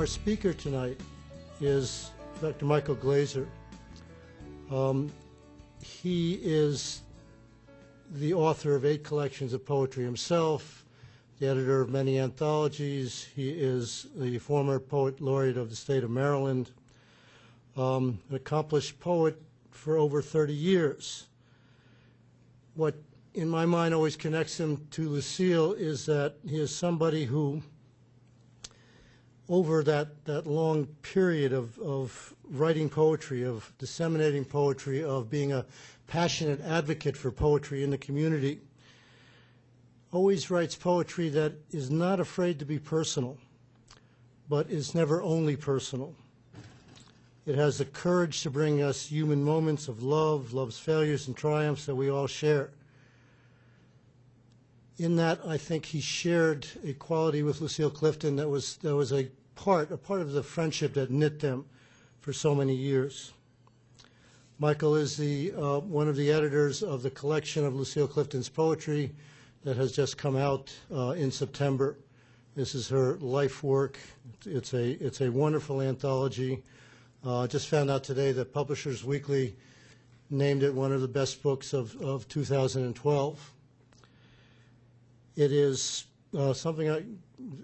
our speaker tonight is Dr. Michael Glaser. Um, he is the author of eight collections of poetry himself, the editor of many anthologies. He is the former poet laureate of the state of Maryland, um, an accomplished poet for over 30 years. What, in my mind, always connects him to Lucille is that he is somebody who, over that, that long period of, of writing poetry, of disseminating poetry, of being a passionate advocate for poetry in the community, always writes poetry that is not afraid to be personal, but is never only personal. It has the courage to bring us human moments of love, love's failures and triumphs that we all share. In that, I think he shared a quality with Lucille Clifton that was, that was a part, a part of the friendship that knit them for so many years. Michael is the, uh, one of the editors of the collection of Lucille Clifton's poetry that has just come out uh, in September. This is her life work. It's a, it's a wonderful anthology. Uh, just found out today that Publishers Weekly named it one of the best books of, of 2012. It is uh, something I,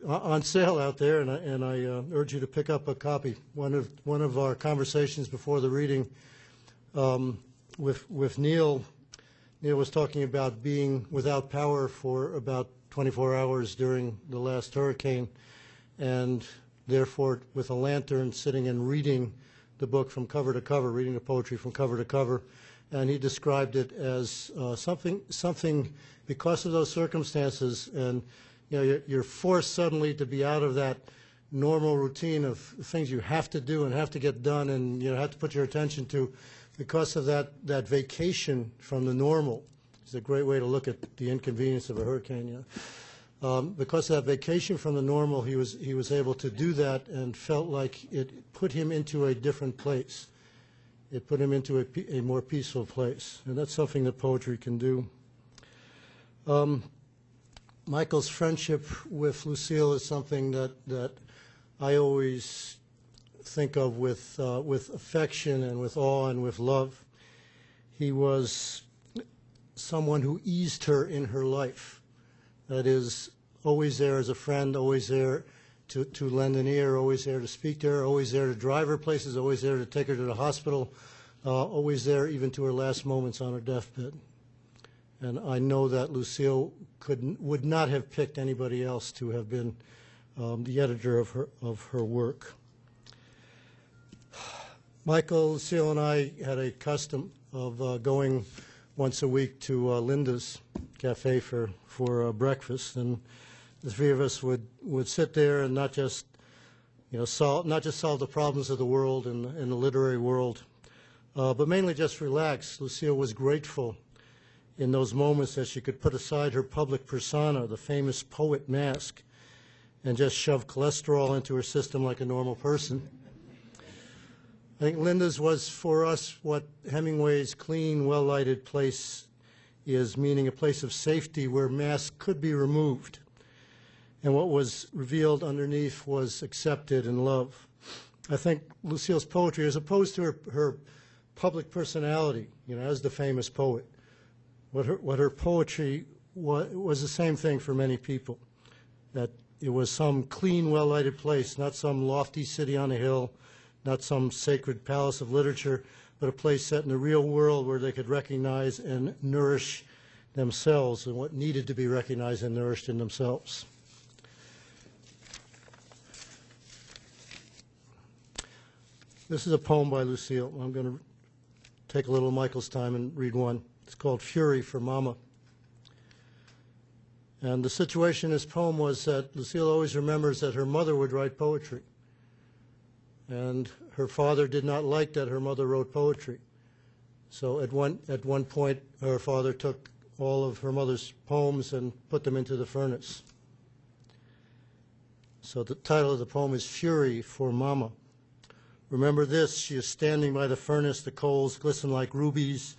on sale out there, and I, and I uh, urge you to pick up a copy. One of, one of our conversations before the reading um, with, with Neil, Neil was talking about being without power for about 24 hours during the last hurricane, and therefore with a lantern sitting and reading the book from cover to cover, reading the poetry from cover to cover. And he described it as uh, something, something because of those circumstances, and you know, you're, you're forced suddenly to be out of that normal routine of things you have to do and have to get done, and you know, have to put your attention to. Because of that, that vacation from the normal, It's a great way to look at the inconvenience of a hurricane. You know? Um, because of that vacation from the normal, he was, he was able to do that and felt like it put him into a different place. It put him into a, a more peaceful place. And that's something that poetry can do. Um, Michael's friendship with Lucille is something that, that I always think of with, uh, with affection and with awe and with love. He was someone who eased her in her life. That is, always there as a friend, always there to, to lend an ear, always there to speak to her, always there to drive her places, always there to take her to the hospital, uh, always there even to her last moments on her deathbed. And I know that Lucille could, would not have picked anybody else to have been um, the editor of her, of her work. Michael, Lucille, and I had a custom of uh, going once a week to uh, Linda's Cafe for, for uh, breakfast, and the three of us would, would sit there and not just, you know, solve, not just solve the problems of the world and, and the literary world, uh, but mainly just relax. Lucille was grateful in those moments that she could put aside her public persona, the famous poet mask, and just shove cholesterol into her system like a normal person. I think Linda's was for us what Hemingway's clean, well lighted place is, meaning a place of safety where masks could be removed. And what was revealed underneath was accepted and love. I think Lucille's poetry, as opposed to her, her public personality, you know, as the famous poet, what her, what her poetry was, was the same thing for many people. That it was some clean, well lighted place, not some lofty city on a hill not some sacred palace of literature, but a place set in the real world where they could recognize and nourish themselves and what needed to be recognized and nourished in themselves. This is a poem by Lucille. I'm going to take a little Michael's time and read one. It's called Fury for Mama. And the situation in this poem was that Lucille always remembers that her mother would write poetry. And her father did not like that her mother wrote poetry. So at one, at one point, her father took all of her mother's poems and put them into the furnace. So the title of the poem is Fury for Mama. Remember this, she is standing by the furnace, the coals glisten like rubies.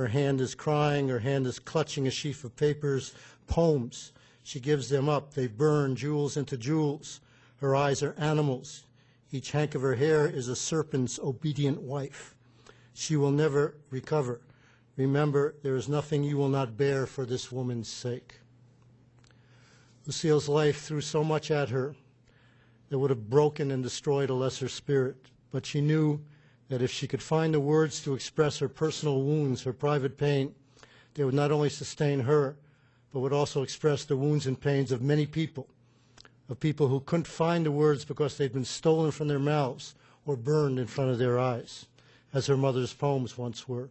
Her hand is crying, her hand is clutching a sheaf of papers, poems. She gives them up, they burn jewels into jewels. Her eyes are animals. Each hank of her hair is a serpent's obedient wife. She will never recover. Remember, there is nothing you will not bear for this woman's sake. Lucille's life threw so much at her that would have broken and destroyed a lesser spirit, but she knew that if she could find the words to express her personal wounds, her private pain, they would not only sustain her, but would also express the wounds and pains of many people, of people who couldn't find the words because they'd been stolen from their mouths or burned in front of their eyes, as her mother's poems once were.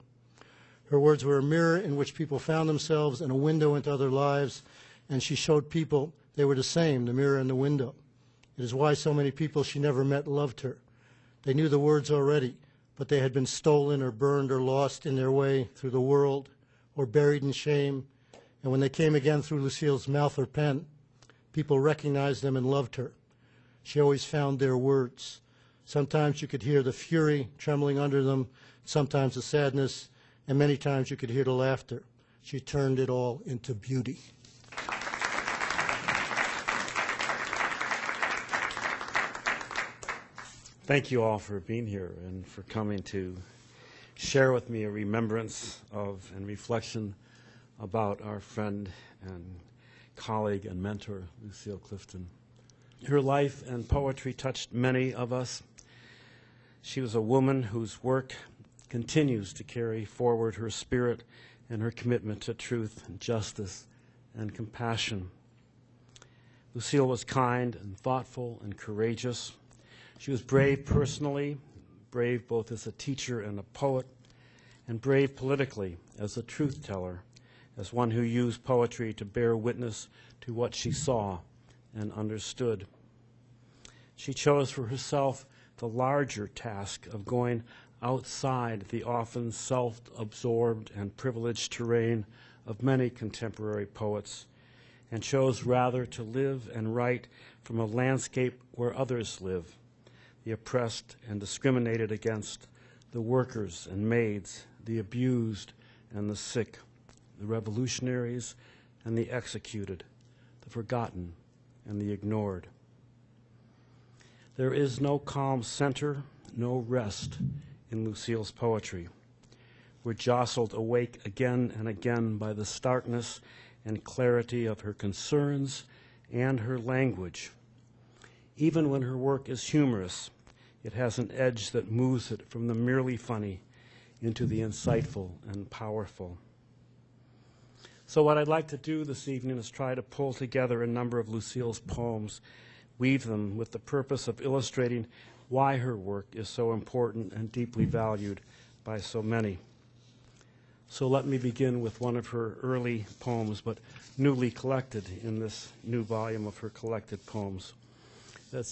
Her words were a mirror in which people found themselves and a window into other lives, and she showed people they were the same, the mirror and the window. It is why so many people she never met loved her. They knew the words already, but they had been stolen or burned or lost in their way through the world or buried in shame. And when they came again through Lucille's mouth or pen, people recognized them and loved her. She always found their words. Sometimes you could hear the fury trembling under them, sometimes the sadness, and many times you could hear the laughter. She turned it all into beauty. Thank you all for being here and for coming to share with me a remembrance of and reflection about our friend and colleague and mentor, Lucille Clifton. Her life and poetry touched many of us. She was a woman whose work continues to carry forward her spirit and her commitment to truth and justice and compassion. Lucille was kind and thoughtful and courageous. She was brave personally, brave both as a teacher and a poet, and brave politically as a truth teller, as one who used poetry to bear witness to what she saw and understood. She chose for herself the larger task of going outside the often self absorbed and privileged terrain of many contemporary poets, and chose rather to live and write from a landscape where others live the oppressed and discriminated against, the workers and maids, the abused and the sick, the revolutionaries and the executed, the forgotten and the ignored. There is no calm center, no rest in Lucille's poetry. We're jostled awake again and again by the starkness and clarity of her concerns and her language even when her work is humorous, it has an edge that moves it from the merely funny into the insightful and powerful. So, what I'd like to do this evening is try to pull together a number of Lucille's poems, weave them with the purpose of illustrating why her work is so important and deeply valued by so many. So, let me begin with one of her early poems, but newly collected in this new volume of her collected poems that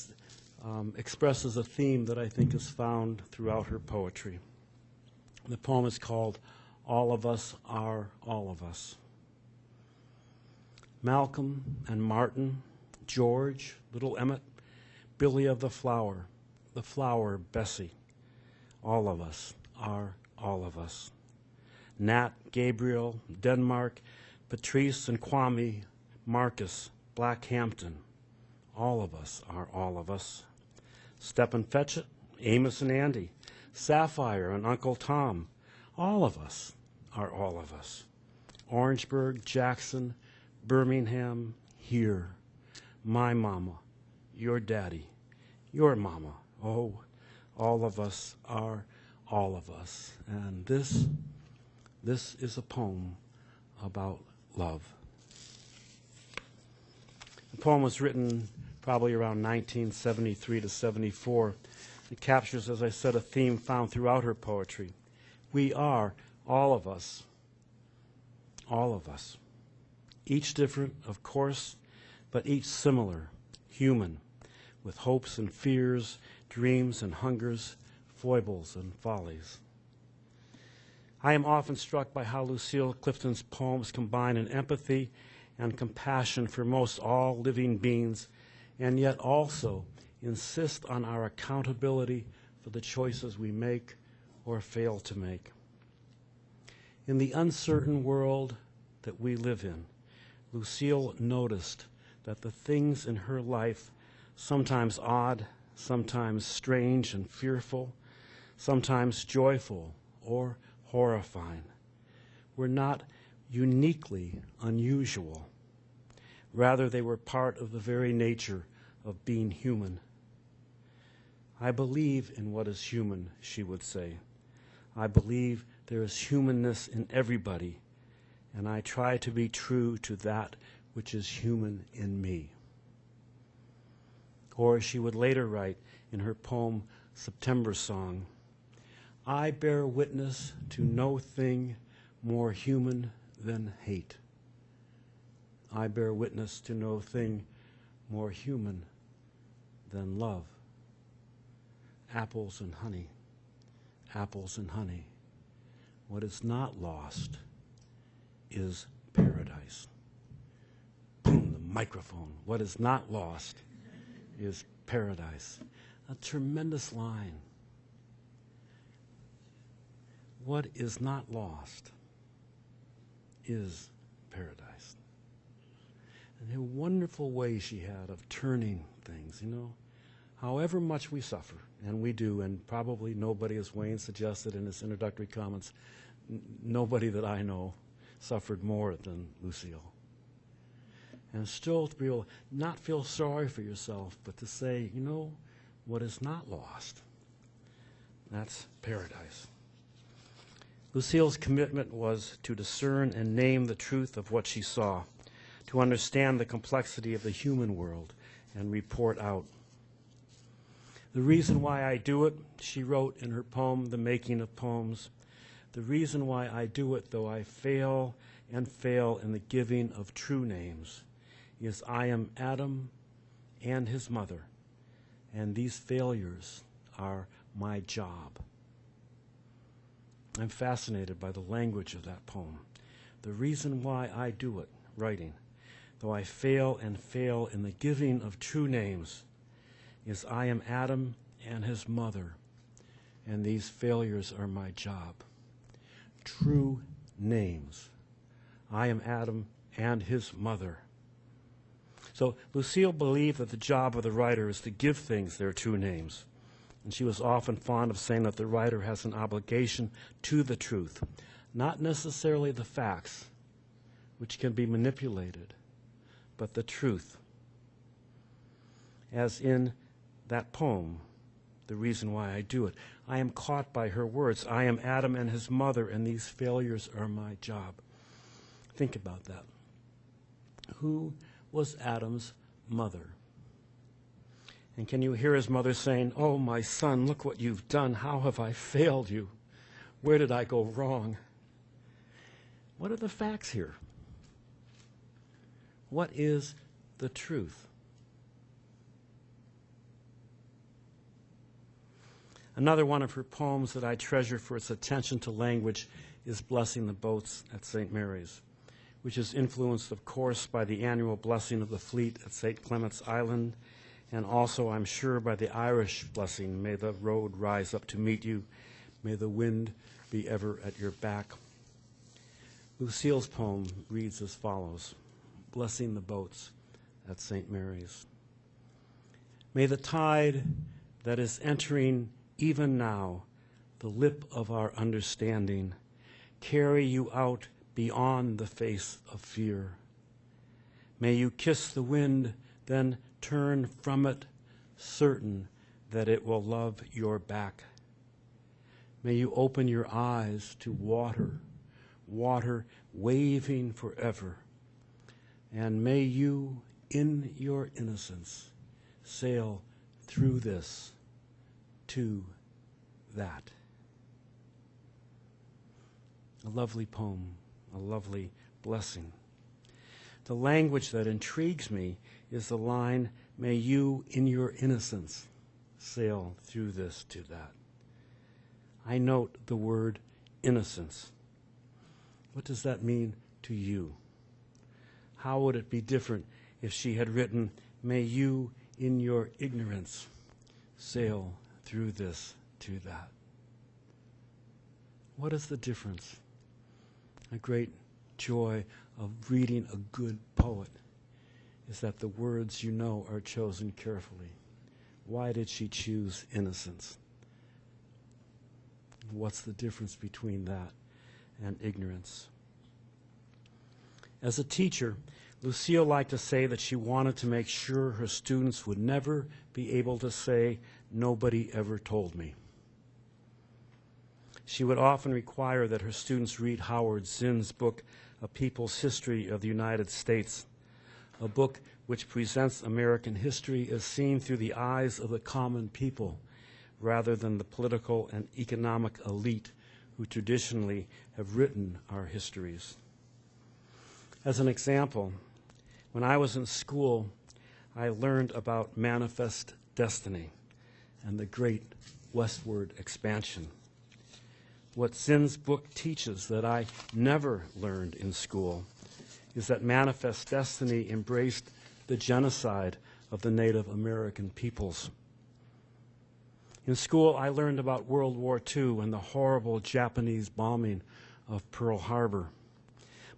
um, expresses a theme that I think is found throughout her poetry. The poem is called All of Us Are All of Us. Malcolm and Martin, George, little Emmett, Billy of the Flower, the flower Bessie, all of us are all of us. Nat, Gabriel, Denmark, Patrice and Kwame, Marcus, Blackhampton, all of us are all of us. Stepin Fetchit, Amos and Andy, Sapphire and Uncle Tom, all of us are all of us. Orangeburg, Jackson, Birmingham, here. My mama, your daddy, your mama. Oh, all of us are all of us. And this, this is a poem about love. The poem was written probably around 1973 to 74. It captures, as I said, a theme found throughout her poetry. We are, all of us, all of us. Each different, of course, but each similar, human, with hopes and fears, dreams and hungers, foibles and follies. I am often struck by how Lucille Clifton's poems combine an empathy and compassion for most all living beings and yet also insist on our accountability for the choices we make or fail to make. In the uncertain world that we live in, Lucille noticed that the things in her life, sometimes odd, sometimes strange and fearful, sometimes joyful or horrifying, were not uniquely unusual. Rather, they were part of the very nature of being human. I believe in what is human, she would say. I believe there is humanness in everybody, and I try to be true to that which is human in me. Or she would later write in her poem September Song I bear witness to no thing more human than hate. I bear witness to no thing more human than love. Apples and honey, apples and honey. What is not lost is paradise. Boom, the microphone. What is not lost is paradise. A tremendous line. What is not lost is paradise. And a wonderful way she had of turning things, you know. However much we suffer, and we do, and probably nobody, as Wayne suggested in his introductory comments, nobody that I know suffered more than Lucille. And still to be able not feel sorry for yourself, but to say, you know, what is not lost, that's paradise. Lucille's commitment was to discern and name the truth of what she saw, to understand the complexity of the human world, and report out. The reason why I do it, she wrote in her poem, The Making of Poems, the reason why I do it, though I fail and fail in the giving of true names, is I am Adam and his mother, and these failures are my job. I'm fascinated by the language of that poem. The reason why I do it, writing, though I fail and fail in the giving of true names, is I am Adam and his mother, and these failures are my job. True names. I am Adam and his mother. So Lucille believed that the job of the writer is to give things their true names. And she was often fond of saying that the writer has an obligation to the truth, not necessarily the facts, which can be manipulated, but the truth. As in that poem, The Reason Why I Do It. I am caught by her words. I am Adam and his mother, and these failures are my job. Think about that. Who was Adam's mother? And can you hear his mother saying, Oh, my son, look what you've done. How have I failed you? Where did I go wrong? What are the facts here? What is the truth? Another one of her poems that I treasure for its attention to language is Blessing the Boats at St. Mary's, which is influenced, of course, by the annual blessing of the fleet at St. Clement's Island and also, I'm sure, by the Irish blessing, may the road rise up to meet you, may the wind be ever at your back. Lucille's poem reads as follows Blessing the boats at St. Mary's. May the tide that is entering even now the lip of our understanding carry you out beyond the face of fear. May you kiss the wind, then turn from it, certain that it will love your back. May you open your eyes to water, water waving forever. And may you, in your innocence, sail through this to that. A lovely poem, a lovely blessing. The language that intrigues me is the line, May you, in your innocence, sail through this to that. I note the word innocence. What does that mean to you? How would it be different if she had written, May you, in your ignorance, sail through this to that? What is the difference? A great joy of reading a good poet is that the words you know are chosen carefully. Why did she choose innocence? What's the difference between that and ignorance? As a teacher, Lucille liked to say that she wanted to make sure her students would never be able to say, Nobody ever told me. She would often require that her students read Howard Zinn's book, A People's History of the United States, a book which presents American history as seen through the eyes of the common people rather than the political and economic elite who traditionally have written our histories. As an example, when I was in school, I learned about manifest destiny and the great westward expansion. What Zinn's book teaches that I never learned in school is that manifest destiny embraced the genocide of the Native American peoples. In school, I learned about World War II and the horrible Japanese bombing of Pearl Harbor.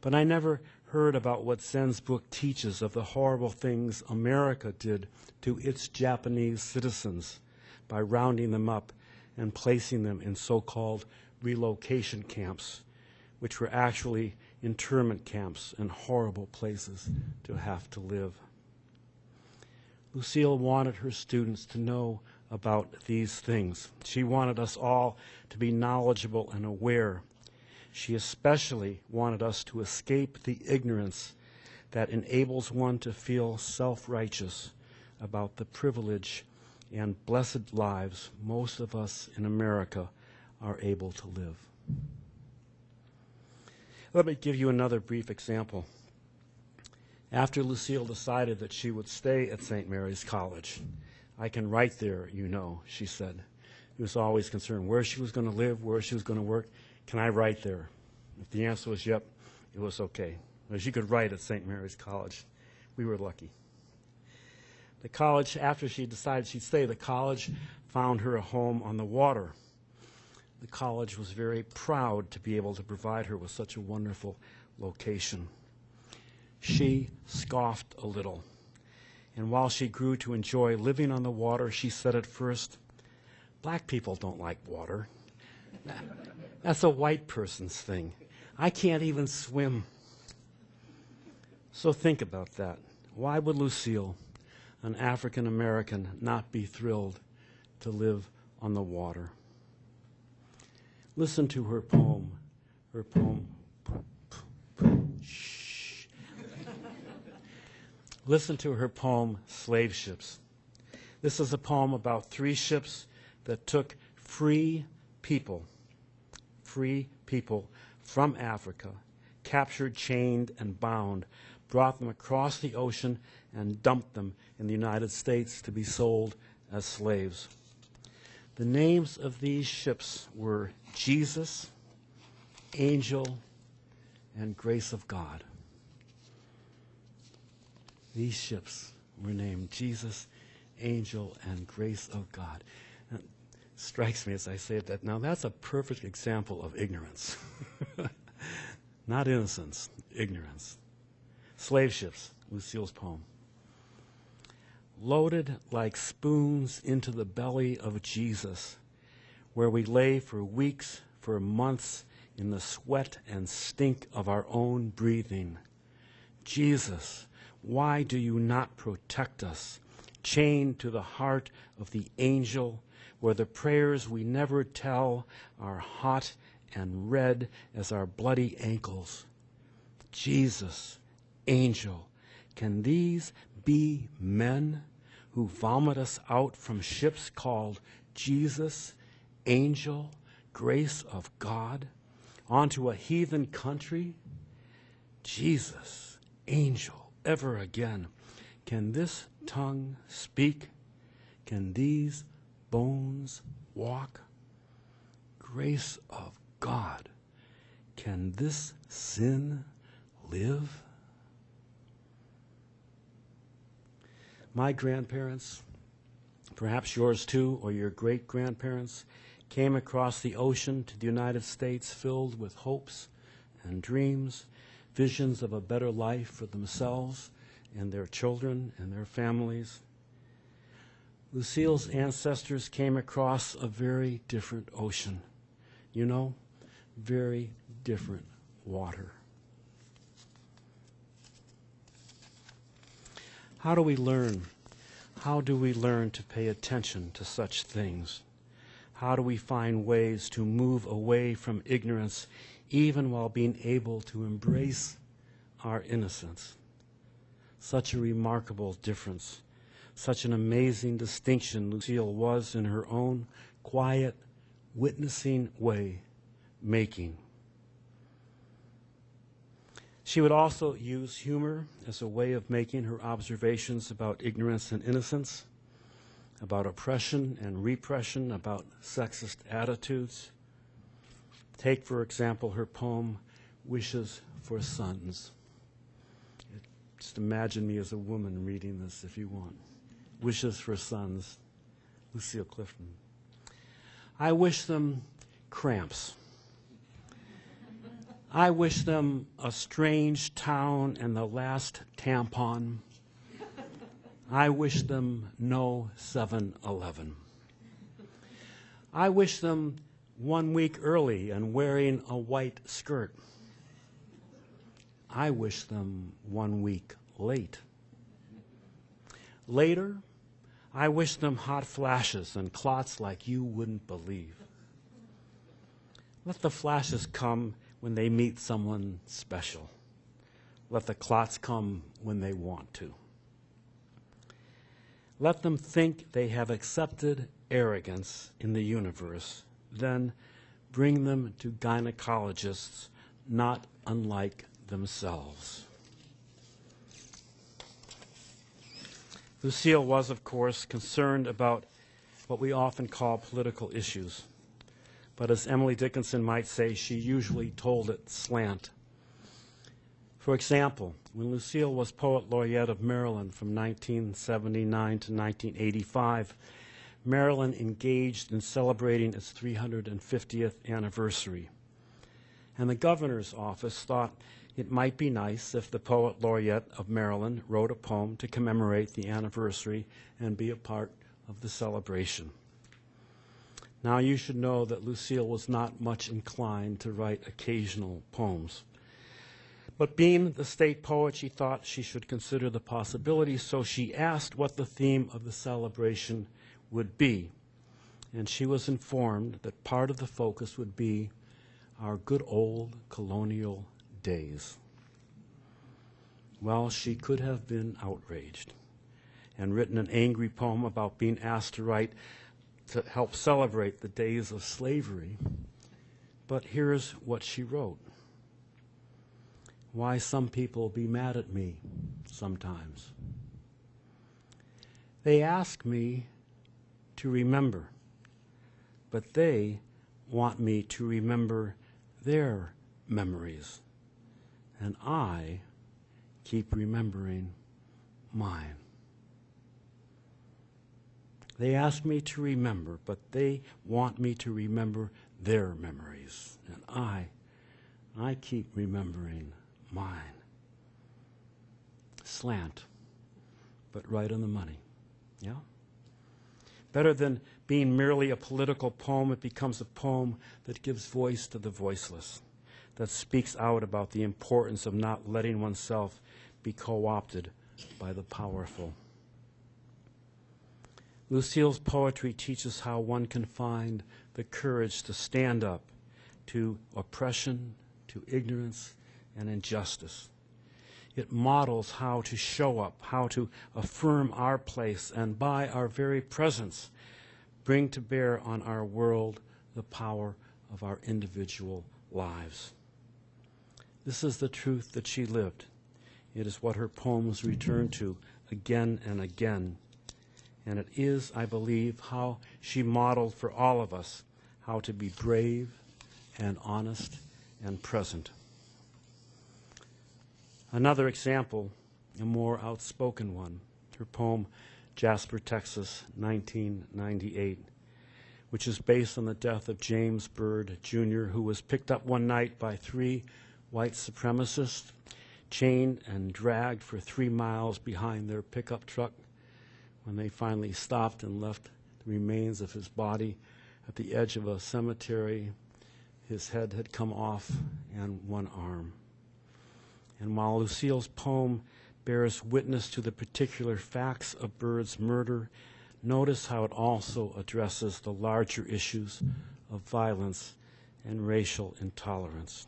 But I never heard about what Zinn's book teaches of the horrible things America did to its Japanese citizens by rounding them up and placing them in so called relocation camps, which were actually internment camps and horrible places to have to live. Lucille wanted her students to know about these things. She wanted us all to be knowledgeable and aware. She especially wanted us to escape the ignorance that enables one to feel self righteous about the privilege and blessed lives most of us in America are able to live. Let me give you another brief example. After Lucille decided that she would stay at St. Mary's College, I can write there, you know, she said. She was always concerned where she was going to live, where she was going to work. Can I write there? If the answer was yep, it was okay. She could write at St. Mary's College. We were lucky. The college, after she decided she'd stay, the college found her a home on the water. The college was very proud to be able to provide her with such a wonderful location. She scoffed a little. And while she grew to enjoy living on the water, she said at first, Black people don't like water. That's a white person's thing. I can't even swim. So think about that. Why would Lucille, an African American, not be thrilled to live on the water? Listen to her poem. Her poem. Shh. Listen to her poem, Slave Ships. This is a poem about three ships that took free people, free people from Africa, captured, chained, and bound, brought them across the ocean, and dumped them in the United States to be sold as slaves. The names of these ships were Jesus, Angel, and Grace of God. These ships were named Jesus, Angel, and Grace of God. Strikes me as I say that now that's a perfect example of ignorance. Not innocence, ignorance. Slave ships, Lucille's poem. Loaded like spoons into the belly of Jesus, where we lay for weeks, for months, in the sweat and stink of our own breathing. Jesus, why do you not protect us, chained to the heart of the angel, where the prayers we never tell are hot and red as our bloody ankles? Jesus, angel, can these be men who vomit us out from ships called Jesus, angel, grace of God, onto a heathen country? Jesus, angel, ever again. Can this tongue speak? Can these bones walk? Grace of God, can this sin live? My grandparents, perhaps yours too, or your great grandparents, came across the ocean to the United States filled with hopes and dreams, visions of a better life for themselves and their children and their families. Lucille's ancestors came across a very different ocean. You know, very different water. How do we learn? How do we learn to pay attention to such things? How do we find ways to move away from ignorance even while being able to embrace our innocence? Such a remarkable difference, such an amazing distinction Lucille was in her own quiet, witnessing way making. She would also use humor as a way of making her observations about ignorance and innocence, about oppression and repression, about sexist attitudes. Take, for example, her poem, Wishes for Sons. Just imagine me as a woman reading this if you want. Wishes for Sons, Lucille Clifton. I wish them cramps. I wish them a strange town and the last tampon. I wish them no 7 Eleven. I wish them one week early and wearing a white skirt. I wish them one week late. Later, I wish them hot flashes and clots like you wouldn't believe. Let the flashes come when they meet someone special. Let the clots come when they want to. Let them think they have accepted arrogance in the universe, then bring them to gynecologists not unlike themselves. Lucille was, of course, concerned about what we often call political issues. But as Emily Dickinson might say, she usually told it slant. For example, when Lucille was Poet Laureate of Maryland from 1979 to 1985, Maryland engaged in celebrating its 350th anniversary. And the governor's office thought it might be nice if the Poet Laureate of Maryland wrote a poem to commemorate the anniversary and be a part of the celebration. Now, you should know that Lucille was not much inclined to write occasional poems. But being the state poet, she thought she should consider the possibility, so she asked what the theme of the celebration would be. And she was informed that part of the focus would be our good old colonial days. Well, she could have been outraged and written an angry poem about being asked to write to help celebrate the days of slavery. But here's what she wrote Why some people be mad at me sometimes. They ask me to remember, but they want me to remember their memories and I keep remembering mine. They ask me to remember, but they want me to remember their memories, and I, I keep remembering mine. Slant, but right on the money. Yeah? Better than being merely a political poem, it becomes a poem that gives voice to the voiceless that speaks out about the importance of not letting oneself be co opted by the powerful. Lucille's poetry teaches how one can find the courage to stand up to oppression, to ignorance, and injustice. It models how to show up, how to affirm our place, and by our very presence, bring to bear on our world the power of our individual lives. This is the truth that she lived. It is what her poems return to again and again. And it is, I believe, how she modeled for all of us how to be brave and honest and present. Another example, a more outspoken one, her poem Jasper, Texas, 1998, which is based on the death of James Byrd Jr., who was picked up one night by three white supremacists, chained and dragged for three miles behind their pickup truck. when they finally stopped and left the remains of his body at the edge of a cemetery. His head had come off and one arm. And while Lucille's poem bears witness to the particular facts of Byrd's murder, notice how it also addresses the larger issues of violence and racial intolerance.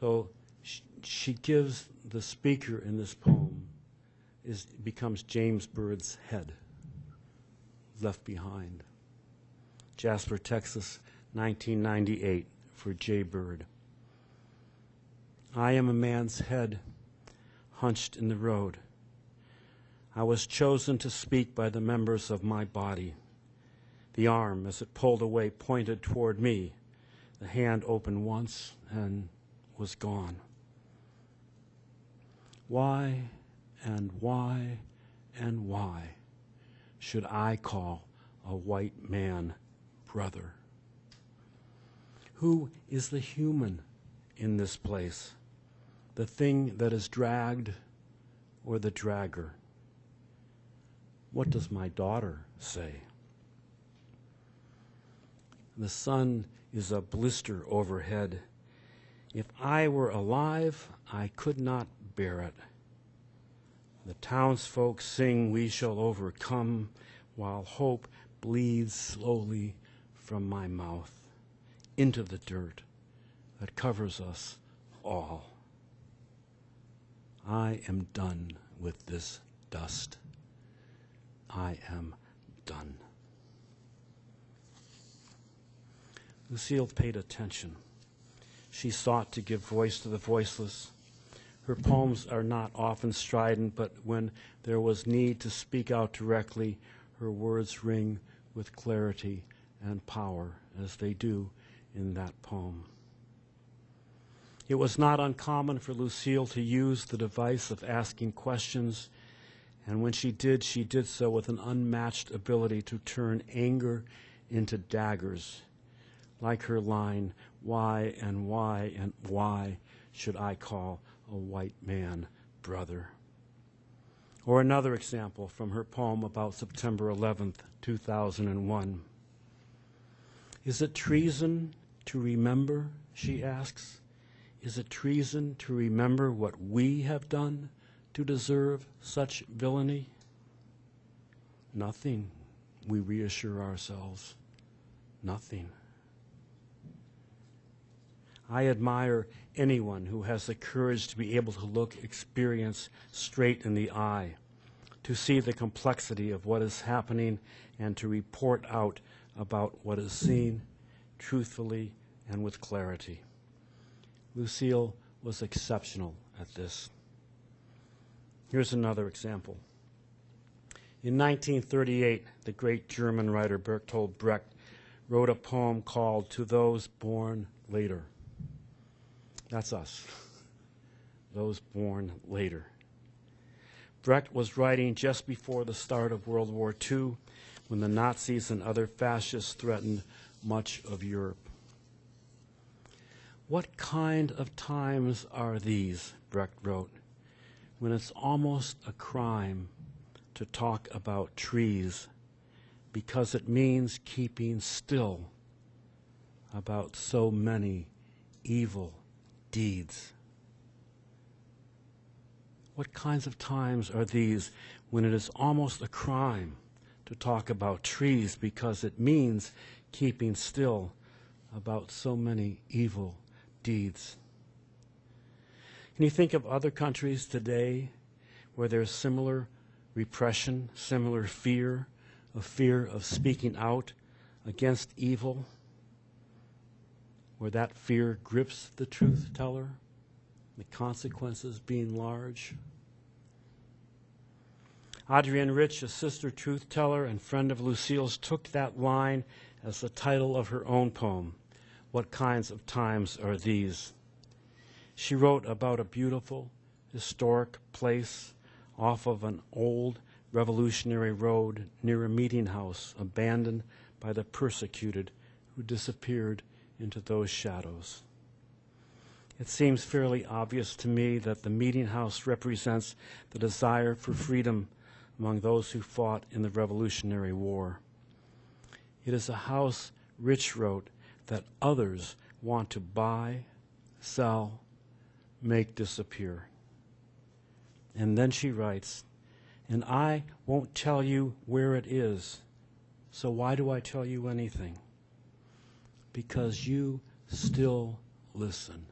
So sh- she gives the speaker in this poem is becomes James Byrd's head left behind. Jasper, Texas, 1998 for J. Byrd. I am a man's head hunched in the road. I was chosen to speak by the members of my body. The arm, as it pulled away, pointed toward me. The hand opened once and was gone. Why and why and why should I call a white man brother? Who is the human in this place? The thing that is dragged or the dragger? What does my daughter say? The sun is a blister overhead. If I were alive, I could not bear it. The townsfolk sing, We shall overcome, while hope bleeds slowly from my mouth into the dirt that covers us all. I am done with this dust. I am done. Lucille paid attention. She sought to give voice to the voiceless. Her poems are not often strident, but when there was need to speak out directly, her words ring with clarity and power, as they do in that poem. It was not uncommon for Lucille to use the device of asking questions, and when she did, she did so with an unmatched ability to turn anger into daggers, like her line, Why and why and why should I call a white man brother? Or another example from her poem about September 11th, 2001. Is it treason to remember, she asks? Is it treason to remember what we have done to deserve such villainy? Nothing, we reassure ourselves. Nothing. I admire anyone who has the courage to be able to look experience straight in the eye, to see the complexity of what is happening, and to report out about what is seen truthfully and with clarity. Lucille was exceptional at this. Here's another example. In 1938, the great German writer Bertolt Brecht wrote a poem called To Those Born Later. That's us, those born later. Brecht was writing just before the start of World War II when the Nazis and other fascists threatened much of Europe. What kind of times are these, Brecht wrote, when it's almost a crime to talk about trees because it means keeping still about so many evil deeds? What kinds of times are these when it is almost a crime to talk about trees because it means keeping still about so many evil deeds? Can you think of other countries today where there's similar repression, similar fear, a fear of speaking out against evil? Where that fear grips the truth teller, the consequences being large. Adrienne Rich, a sister truth teller and friend of Lucille's, took that line as the title of her own poem, What Kinds of Times Are These? She wrote about a beautiful, historic place off of an old revolutionary road near a meeting house abandoned by the persecuted who disappeared into those shadows. It seems fairly obvious to me that the meeting house represents the desire for freedom among those who fought in the Revolutionary War. It is a house, Rich wrote, that others want to buy, sell, make disappear. And then she writes, and I won't tell you where it is, so why do I tell you anything? Because you still listen.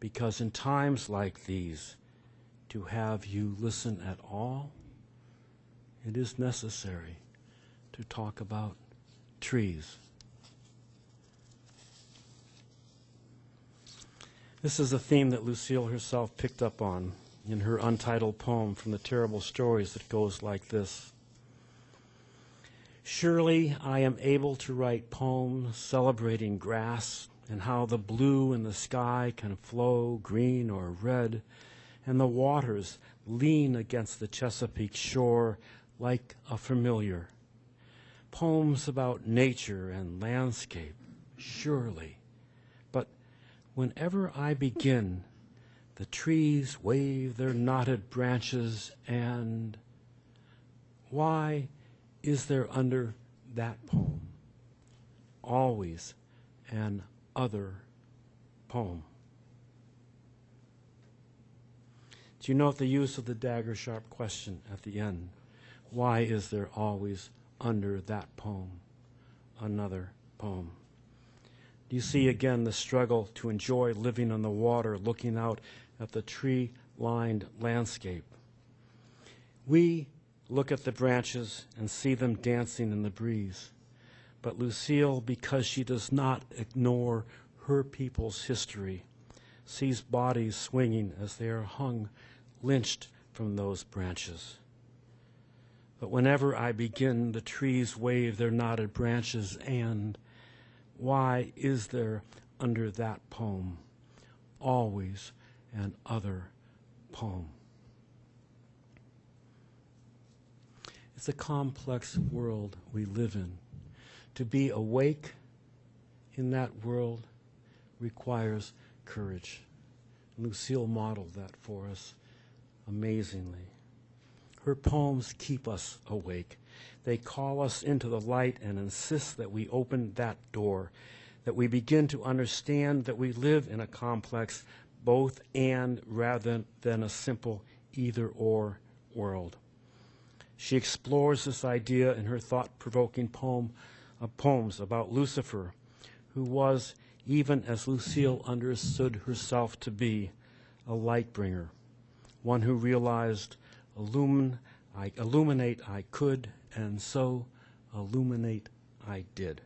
Because in times like these, to have you listen at all, it is necessary to talk about trees. This is a theme that Lucille herself picked up on in her untitled poem from the terrible stories that goes like this. Surely I am able to write poems celebrating grass and how the blue in the sky can flow green or red, and the waters lean against the Chesapeake shore like a familiar. Poems about nature and landscape, surely. But whenever I begin, the trees wave their knotted branches, and why is there under that poem always an other poem? Do you note the use of the dagger sharp question at the end? Why is there always under that poem another poem? Do you see again the struggle to enjoy living on the water, looking out at the tree lined landscape? We look at the branches and see them dancing in the breeze. But Lucille, because she does not ignore her people's history, sees bodies swinging as they are hung, lynched from those branches. But whenever I begin, the trees wave their knotted branches, and why is there under that poem always an other poem? It's a complex world we live in. To be awake in that world requires courage. Lucille modeled that for us amazingly. Her poems keep us awake. They call us into the light and insist that we open that door, that we begin to understand that we live in a complex both and rather than a simple either or world. She explores this idea in her thought provoking poem uh, poems about Lucifer, who was, even as Lucille understood herself to be, a light bringer, one who realized illumin, I, illuminate I could, and so illuminate I did.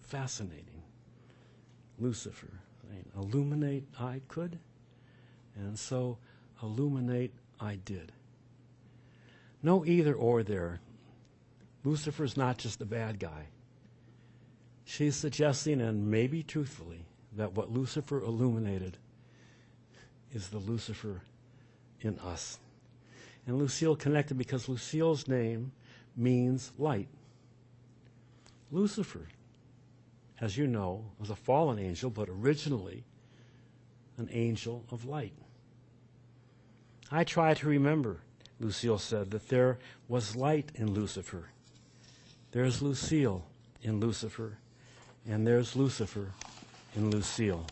Fascinating. Lucifer, illuminate I could, and so illuminate I did. No either or there. Lucifer's not just a bad guy. She's suggesting, and maybe truthfully, that what Lucifer illuminated is the Lucifer in us. And Lucille connected because Lucille's name means light. Lucifer, as you know, was a fallen angel, but originally an angel of light. I try to remember, Lucille said, that there was light in Lucifer. There's Lucille in Lucifer, and there's Lucifer in Lucille.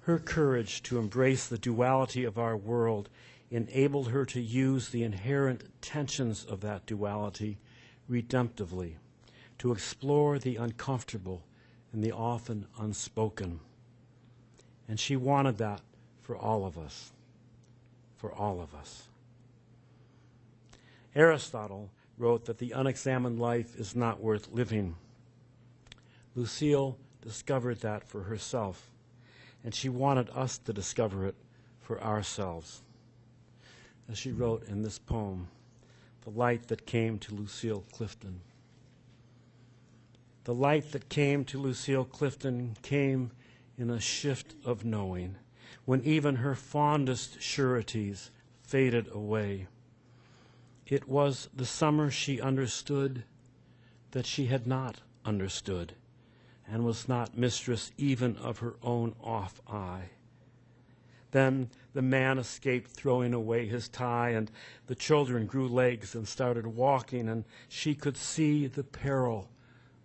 Her courage to embrace the duality of our world enabled her to use the inherent tensions of that duality redemptively, to explore the uncomfortable and the often unspoken. And she wanted that for all of us for all of us. Aristotle wrote that the unexamined life is not worth living. Lucille discovered that for herself, and she wanted us to discover it for ourselves. As she wrote in this poem, The Light That Came to Lucille Clifton. The light that came to Lucille Clifton came in a shift of knowing when even her fondest sureties faded away. It was the summer she understood that she had not understood and was not mistress even of her own off eye. Then the man escaped, throwing away his tie, and the children grew legs and started walking, and she could see the peril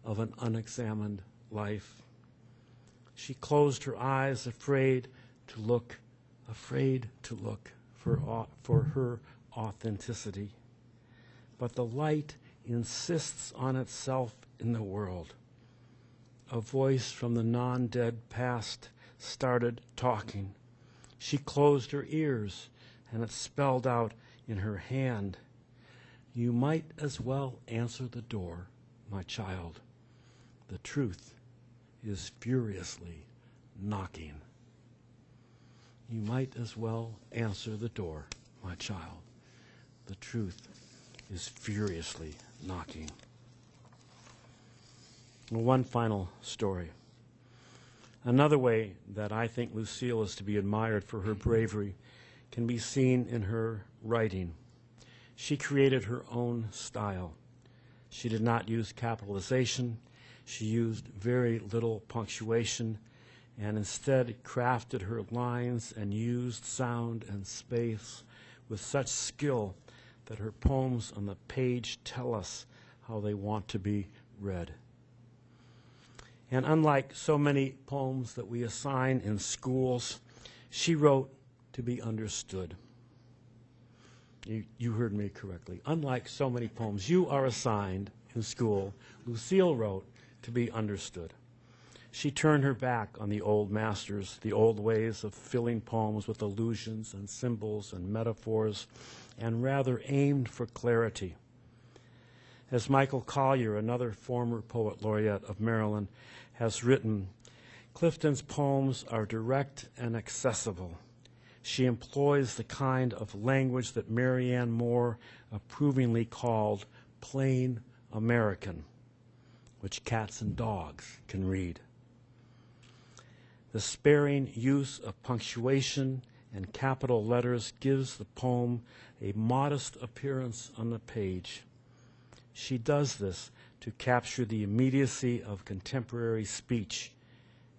of an unexamined life. She closed her eyes, afraid to look, afraid to look for, for her authenticity. But the light insists on itself in the world. A voice from the non dead past started talking. She closed her ears, and it spelled out in her hand You might as well answer the door, my child. The truth is furiously knocking. You might as well answer the door, my child. The truth is furiously knocking. One final story. Another way that I think Lucille is to be admired for her bravery can be seen in her writing. She created her own style. She did not use capitalization. She used very little punctuation and instead crafted her lines and used sound and space with such skill that her poems on the page tell us how they want to be read. And unlike so many poems that we assign in schools, she wrote to be understood. You, you heard me correctly. Unlike so many poems you are assigned in school, Lucille wrote to be understood. She turned her back on the old masters, the old ways of filling poems with allusions and symbols and metaphors, and rather aimed for clarity. As Michael Collier, another former poet laureate of Maryland, has written, Clifton's poems are direct and accessible. She employs the kind of language that Marianne Moore approvingly called plain American, which cats and dogs can read. The sparing use of punctuation and capital letters gives the poem a modest appearance on the page. She does this to capture the immediacy of contemporary speech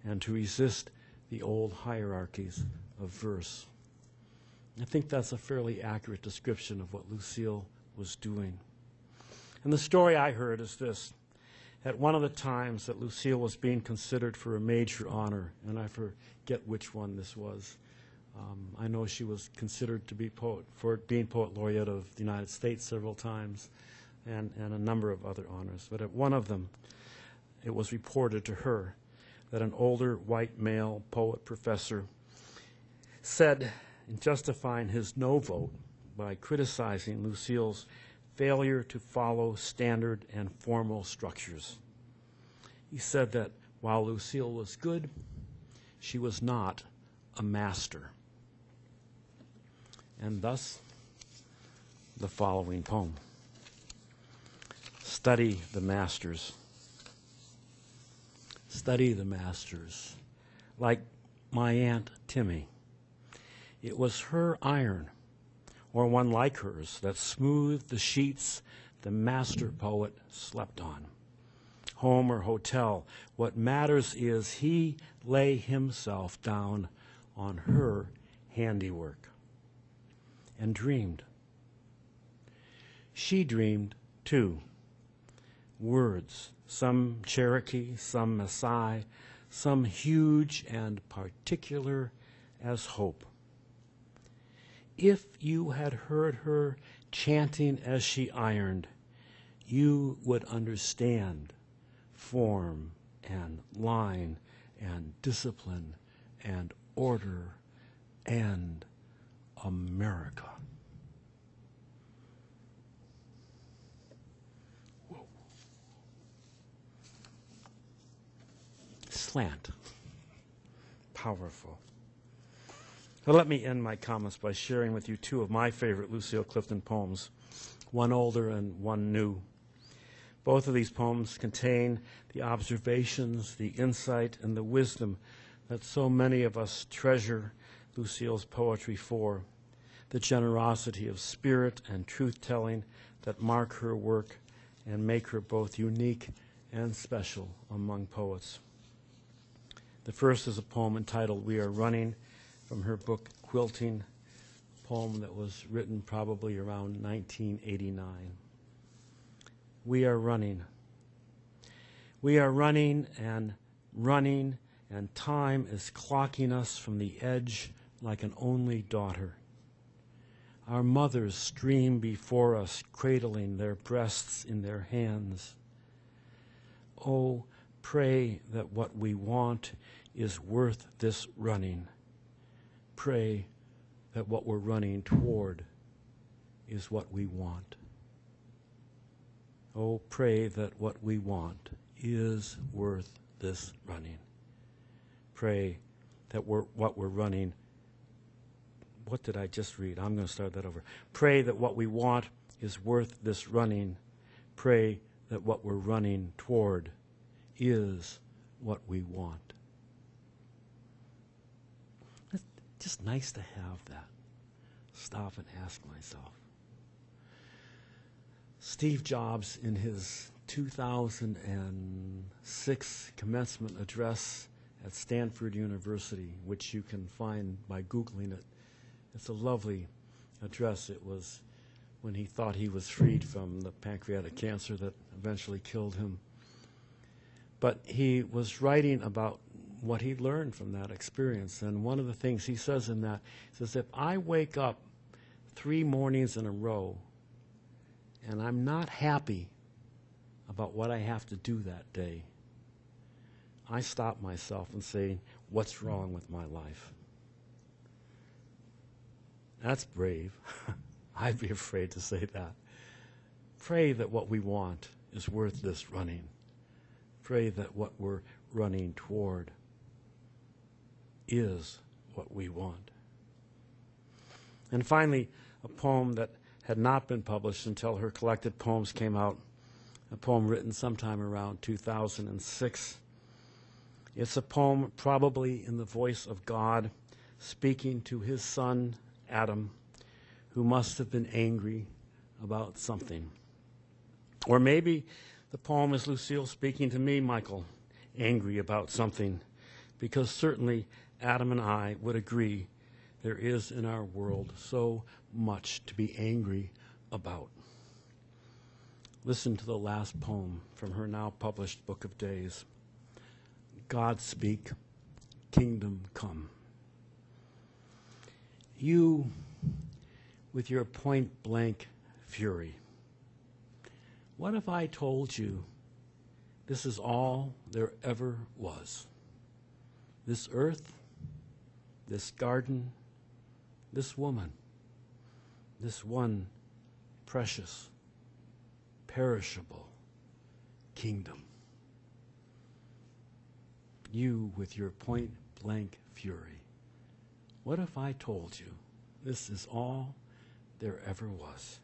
and to resist the old hierarchies of verse. I think that's a fairly accurate description of what Lucille was doing. And the story I heard is this. At one of the times that Lucille was being considered for a major honor, and I forget which one this was, um, I know she was considered to be poet for being poet laureate of the United States several times, and, and a number of other honors. But at one of them, it was reported to her that an older white male poet professor said, in justifying his no vote by criticizing Lucille's failure to follow standard and formal structures. He said that while Lucille was good, she was not a master. And thus, the following poem Study the Masters. Study the Masters. Like my Aunt Timmy. It was her iron, or one like hers, that smoothed the sheets the master poet slept on. Home or hotel, what matters is he lay himself down on her handiwork and dreamed. She dreamed too. Words, some Cherokee, some Maasai, some huge and particular as hope. If you had heard her chanting as she ironed, you would understand form and line and discipline and order and America. Whoa. Slant. Powerful. Well, let me end my comments by sharing with you two of my favorite Lucille Clifton poems, one older and one new. Both of these poems contain the observations, the insight, and the wisdom that so many of us treasure Lucille's poetry for, the generosity of spirit and truth telling that mark her work and make her both unique and special among poets. The first is a poem entitled We Are Running from her book Quilting, poem that was written probably around 1989. We are running. We are running and running, and time is clocking us from the edge like an only daughter. Our mothers stream before us, cradling their breasts in their hands. Oh, pray that what we want is worth this running. Pray that what we're running toward is what we want. Oh, pray that what we want is worth this running. Pray that we're, what we're running what did I just read? I'm going to start that over. Pray that what we want is worth this running. Pray that what we're running toward is what we want. It's just nice to have that. Stop and ask myself. Steve Jobs, in his 2006 commencement address at Stanford University, which you can find by Googling it, it's a lovely address. It was when he thought he was freed from the pancreatic cancer that eventually killed him. But he was writing about what he learned from that experience. And one of the things he says in that says, if I wake up three mornings in a row and I'm not happy about what I have to do that day, I stop myself and say, what's wrong with my life? That's brave. I'd be afraid to say that. Pray that what we want is worth this running. Pray that what we're running toward is what we want. And finally, a poem that had not been published until her collected poems came out, a poem written sometime around 2006. It's a poem probably in the voice of God speaking to his son Adam, who must have been angry about something. Or maybe the poem is Lucille speaking to me, Michael, angry about something, because certainly Adam and I would agree there is in our world so much to be angry about. Listen to the last poem from her now published Book of Days God speak, kingdom come you with your point blank fury. What if I told you this is all there ever was? This earth, this garden, this woman, this one precious, perishable kingdom. You with your point blank fury. What if I told you this is all there ever was?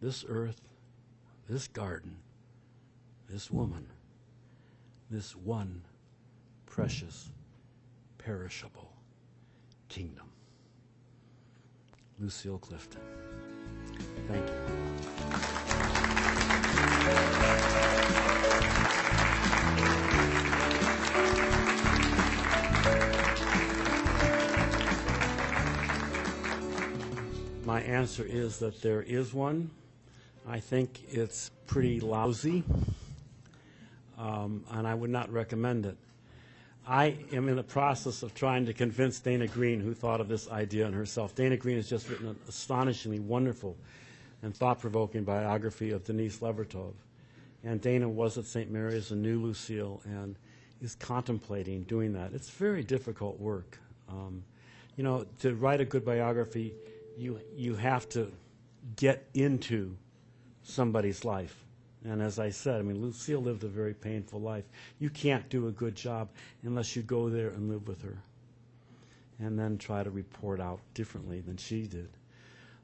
This earth, this garden, this woman, this one precious, perishable kingdom. Lucille Clifton. Thank you. My answer is that there is one. I think it's pretty lousy, um, and I would not recommend it. I am in the process of trying to convince Dana Greene, who thought of this idea in herself. Dana Greene has just written an astonishingly wonderful and thought-provoking biography of Denise Levertov. And Dana was at St. Mary's and knew Lucille and is contemplating doing that. It's very difficult work. Um, you know, to write a good biography, you, you have to get into somebody's life. And as I said, I mean, Lucille lived a very painful life. You can't do a good job unless you go there and live with her and then try to report out differently than she did.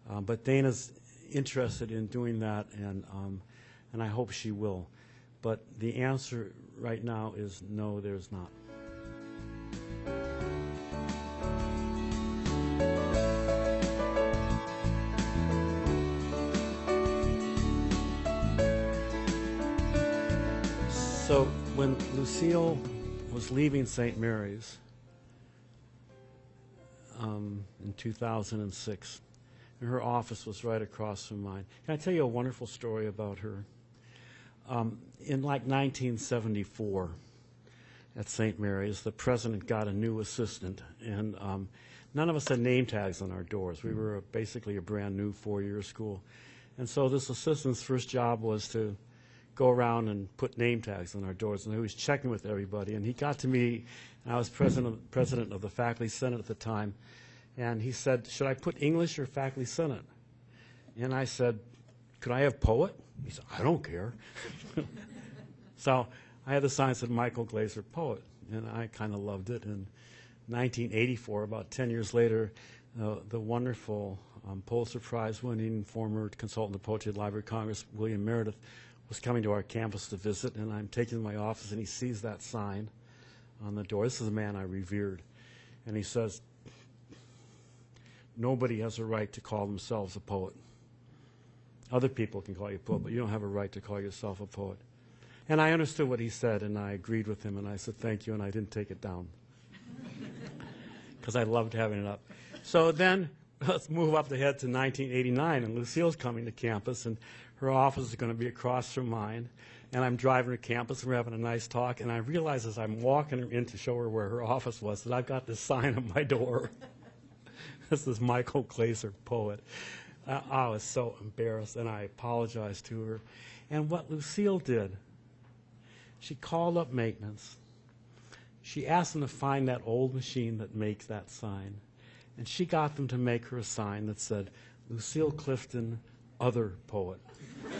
Um, but Dana's interested in doing that, and, um, and I hope she will. But the answer right now is no, there's not. So when Lucille was leaving St. Mary's, um, in 2006. And her office was right across from mine. Can I tell you a wonderful story about her? Um, in like 1974, at St. Mary's, the president got a new assistant, and um, none of us had name tags on our doors. We were a, basically a brand new four-year school. And so this assistant's first job was to go around and put name tags on our doors. And he was checking with everybody. And he got to me, and I was president of, president of the faculty senate at the time. And he said, Should I put English or faculty senate? And I said, Could I have poet? He said, I don't care. so I had the sign that said Michael Glaser, poet. And I kind of loved it. And 1984, about 10 years later, uh, the wonderful um, Pulitzer Prize winning former consultant of poetry Library of Congress, William Meredith, was coming to our campus to visit, and I'm taking my office, and he sees that sign on the door. This is a man I revered. And he says, Nobody has a right to call themselves a poet. Other people can call you a poet, but you don't have a right to call yourself a poet. And I understood what he said, and I agreed with him, and I said, Thank you, and I didn't take it down. Because I loved having it up. So then let's move up ahead to 1989, and Lucille's coming to campus, and her office is going to be across from mine. And I'm driving to campus, and we're having a nice talk, and I realize as I'm walking her in to show her where her office was that I've got this sign on my door. this is Michael Glaser, poet. Uh, I was so embarrassed, and I apologized to her. And what Lucille did, she called up maintenance. She asked them to find that old machine that makes that sign. And she got them to make her a sign that said, Lucille Clifton, other poet.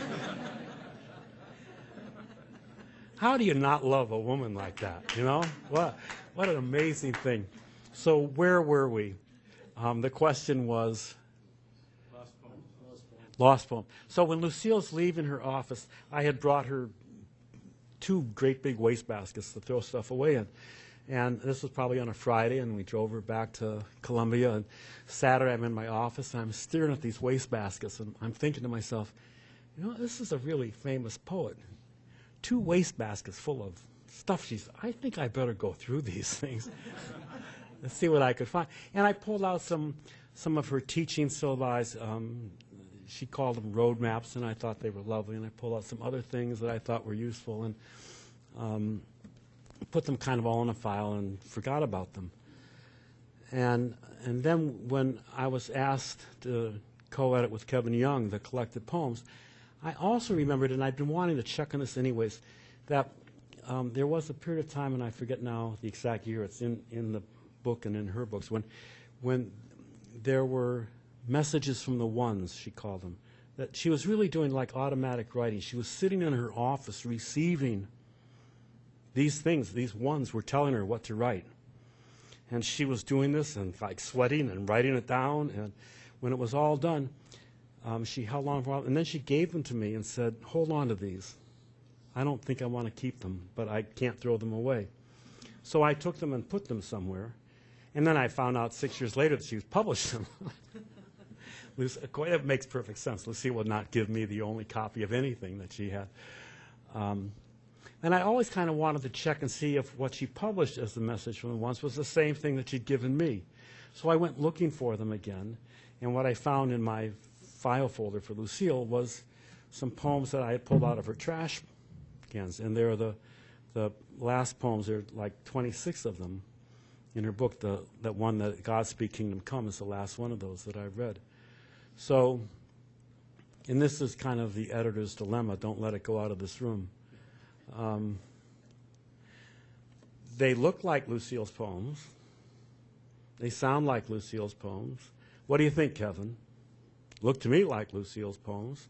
How do you not love a woman like that? You know? What, what an amazing thing. So, where were we? Um, the question was Lost poem. Lost poem. So, when Lucille's leaving her office, I had brought her two great big waste baskets to throw stuff away in. And this was probably on a Friday, and we drove her back to Columbia. And Saturday, I'm in my office, and I'm staring at these waste baskets, and I'm thinking to myself, you know, this is a really famous poet. Two wastebaskets full of stuff. She's, I think I better go through these things and see what I could find. And I pulled out some, some of her teaching syllabi. Um, she called them roadmaps, and I thought they were lovely. And I pulled out some other things that I thought were useful. And um, put them kind of all in a file and forgot about them. And, and then when I was asked to co-edit with Kevin Young the collected poems, I also remembered, and I'd been wanting to check on this anyways, that um, there was a period of time, and I forget now the exact year, it's in, in the book and in her books, when, when there were messages from the ones, she called them, that she was really doing like automatic writing. She was sitting in her office receiving these things, these ones were telling her what to write. And she was doing this and like sweating and writing it down. And when it was all done, um, she held on for a while. And then she gave them to me and said, Hold on to these. I don't think I want to keep them, but I can't throw them away. So I took them and put them somewhere. And then I found out six years later that she was published them. That makes perfect sense. Lucy would not give me the only copy of anything that she had. Um, and I always kind of wanted to check and see if what she published as the message from the ones was the same thing that she'd given me. So I went looking for them again, and what I found in my file folder for Lucille was some poems that I had pulled out of her trash cans, and they're the the last poems. There are like 26 of them in her book. The that one that Godspeed Kingdom Come is the last one of those that I've read. So, and this is kind of the editor's dilemma. Don't let it go out of this room. Um, they look like Lucille's poems. They sound like Lucille's poems. What do you think, Kevin? Look to me like Lucille's poems.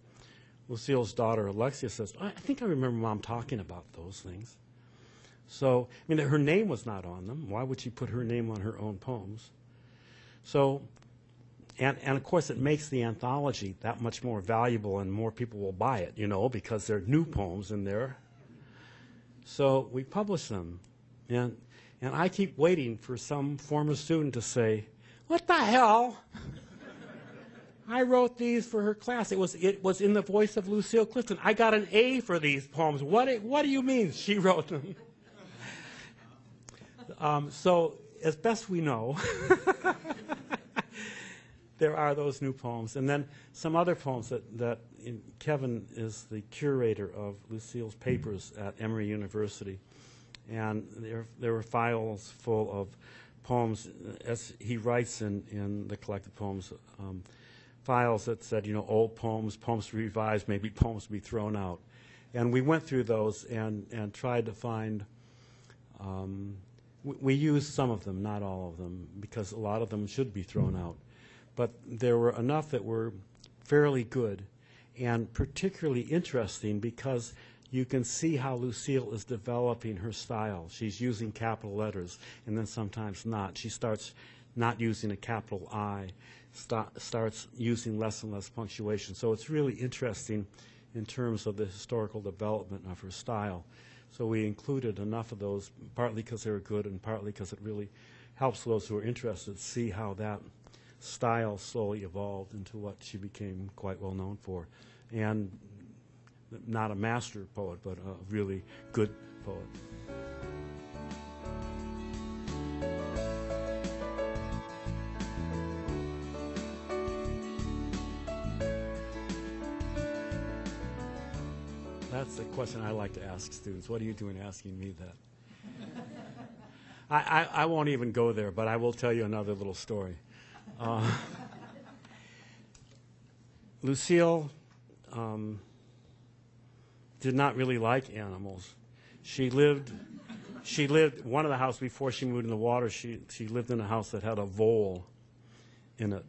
Lucille's daughter, Alexia, says, I think I remember mom talking about those things. So, I mean, her name was not on them. Why would she put her name on her own poems? So, and, and of course, it makes the anthology that much more valuable and more people will buy it, you know, because there are new poems in there so we publish them. And, and I keep waiting for some former student to say, What the hell? I wrote these for her class. It was, it was in the voice of Lucille Clifton. I got an A for these poems. What, what do you mean she wrote them? um, so, as best we know, there are those new poems. And then some other poems that, that in, Kevin is the curator of Lucille's papers at Emory University. And there, there were files full of poems, uh, as he writes in, in the collected poems, um, files that said, you know, old poems, poems to be revised, maybe poems to be thrown out. And we went through those and, and tried to find um, we, we used some of them, not all of them, because a lot of them should be thrown out. But there were enough that were fairly good and particularly interesting because you can see how Lucille is developing her style. She's using capital letters and then sometimes not. She starts not using a capital I, sta- starts using less and less punctuation. So it's really interesting in terms of the historical development of her style. So we included enough of those, partly because they were good and partly because it really helps those who are interested see how that style slowly evolved into what she became quite well known for. And not a master poet, but a really good poet. That's the question I like to ask students. What are you doing asking me that? I, I, I won't even go there, but I will tell you another little story. Uh, Lucille um, did not really like animals. She lived, she lived, one of the houses before she moved in the water, she, she lived in a house that had a vole in it.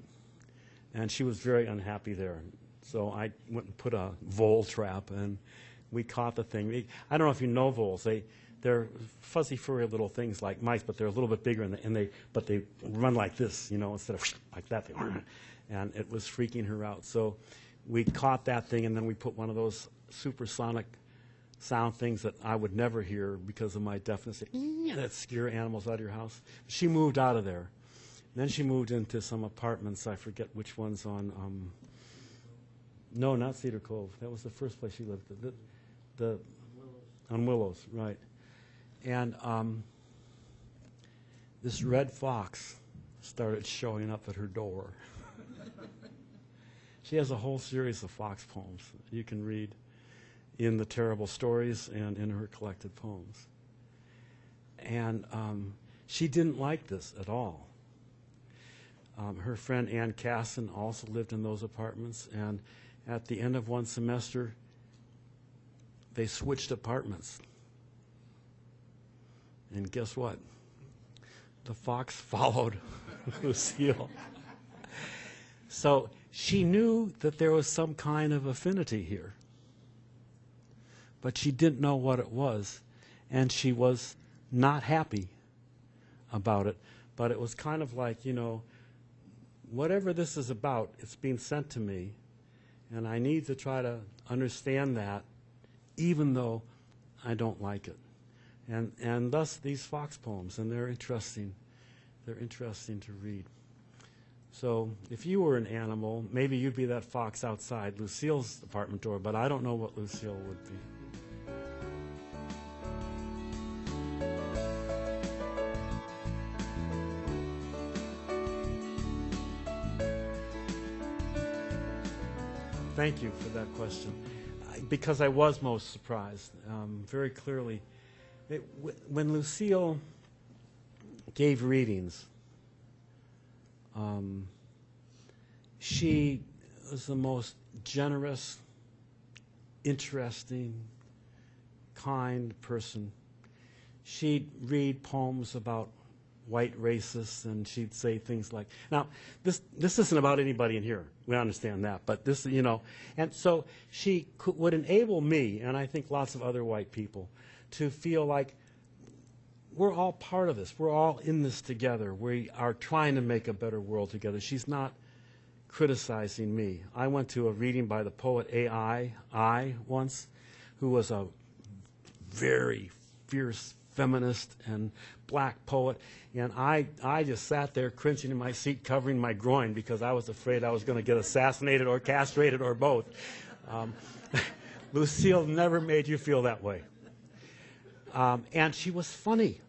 And she was very unhappy there. So I went and put a vole trap, and we caught the thing. I don't know if you know voles. They, they're fuzzy, furry little things like mice, but they're a little bit bigger, and they, and they but they run like this, you know, instead of like that. They, and it was freaking her out. So we caught that thing, and then we put one of those supersonic sound things that I would never hear because of my deafness that scare animals out of your house. She moved out of there. Then she moved into some apartments. I forget which ones on. Um, no, not Cedar Cove. That was the first place she lived. The, the on Willows, right? And um, this red fox started showing up at her door. she has a whole series of fox poems you can read in the terrible stories and in her collected poems. And um, she didn't like this at all. Um, her friend Ann Casson also lived in those apartments, and at the end of one semester, they switched apartments. And guess what? The fox followed Lucille. so she knew that there was some kind of affinity here. But she didn't know what it was. And she was not happy about it. But it was kind of like, you know, whatever this is about, it's being sent to me. And I need to try to understand that, even though I don't like it. And, and thus these Fox poems, and they're interesting. They're interesting to read. So if you were an animal, maybe you'd be that fox outside Lucille's apartment door, but I don't know what Lucille would be. Thank you for that question. Because I was most surprised, um, very clearly. It, when Lucille gave readings, um, she was the most generous, interesting, kind person. She'd read poems about white racists, and she'd say things like, "Now, this this isn't about anybody in here. We understand that, but this, you know." And so she could, would enable me, and I think lots of other white people, to feel like we're all part of this. We're all in this together. We are trying to make a better world together. She's not criticizing me. I went to a reading by the poet Ai I once, who was a very fierce feminist and black poet. And I, I just sat there cringing in my seat, covering my groin because I was afraid I was going to get assassinated or castrated or both. Um, Lucille never made you feel that way. Um, and she was funny.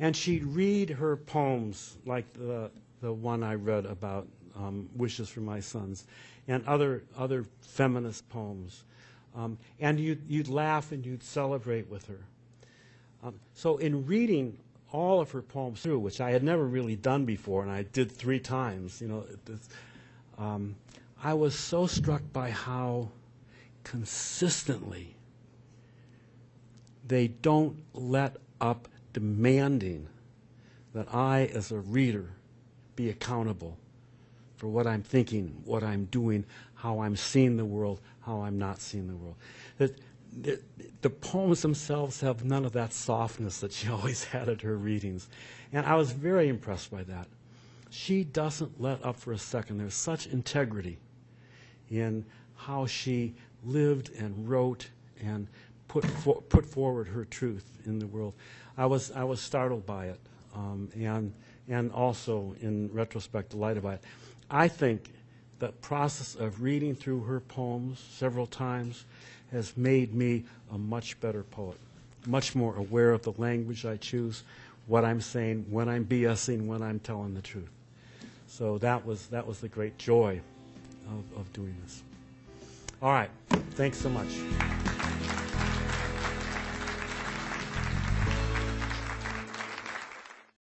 And she'd read her poems, like the, the one I read about um, Wishes for My Sons, and other, other feminist poems. Um, and you'd, you'd laugh and you'd celebrate with her. Um, so in reading all of her poems through, which I had never really done before, and I did three times, you know, um, I was so struck by how consistently they don't let up demanding that I, as a reader, be accountable for what I'm thinking, what I'm doing, how I'm seeing the world, how I'm not seeing the world. That the, the poems themselves have none of that softness that she always had at her readings. And I was very impressed by that. She doesn't let up for a second. There's such integrity in how she lived and wrote and put, for, put forward her truth in the world. I was, I was startled by it um, and, and also, in retrospect, delighted by it. I think the process of reading through her poems several times has made me a much better poet, much more aware of the language I choose, what I'm saying, when I'm BSing, when I'm telling the truth. So that was, that was the great joy of, of doing this. All right. Thanks so much.